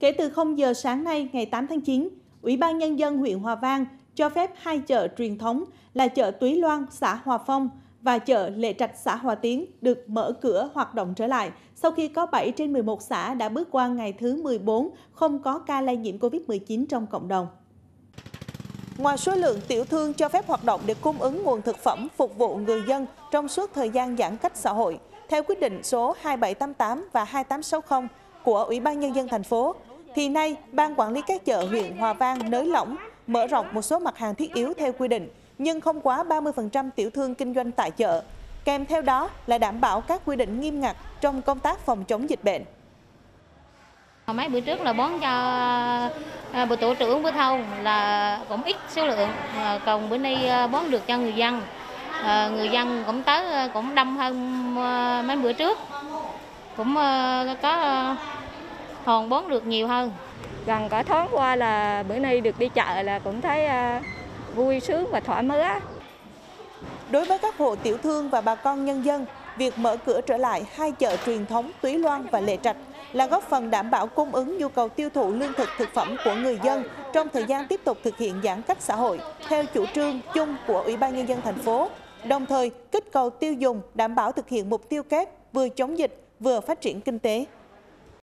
Kể từ 0 giờ sáng nay ngày 8 tháng 9, Ủy ban Nhân dân huyện Hòa Vang cho phép hai chợ truyền thống là chợ Túy Loan, xã Hòa Phong và chợ Lệ Trạch, xã Hòa Tiến được mở cửa hoạt động trở lại sau khi có 7 trên 11 xã đã bước qua ngày thứ 14 không có ca lây nhiễm COVID-19 trong cộng đồng. Ngoài số lượng tiểu thương cho phép hoạt động để cung ứng nguồn thực phẩm phục vụ người dân trong suốt thời gian giãn cách xã hội, theo quyết định số 2788 và 2860 của Ủy ban Nhân dân thành phố, thì nay Ban Quản lý các chợ huyện Hòa Vang nới lỏng, mở rộng một số mặt hàng thiết yếu theo quy định, nhưng không quá 30% tiểu thương kinh doanh tại chợ. Kèm theo đó là đảm bảo các quy định nghiêm ngặt trong công tác phòng chống dịch bệnh. Mấy bữa trước là bón cho à, bộ tổ trưởng bữa thâu là cũng ít số lượng, còn bữa nay à, bón được cho người dân. À, người dân cũng tới cũng đông hơn mấy bữa trước, cũng có hòn bón được nhiều hơn. Gần cả tháng qua là bữa nay được đi chợ là cũng thấy vui sướng và thoải mái. Đối với các hộ tiểu thương và bà con nhân dân, việc mở cửa trở lại hai chợ truyền thống Túy Loan và Lệ Trạch là góp phần đảm bảo cung ứng nhu cầu tiêu thụ lương thực thực phẩm của người dân trong thời gian tiếp tục thực hiện giãn cách xã hội theo chủ trương chung của Ủy ban Nhân dân thành phố, đồng thời kích cầu tiêu dùng đảm bảo thực hiện mục tiêu kép vừa chống dịch vừa phát triển kinh tế.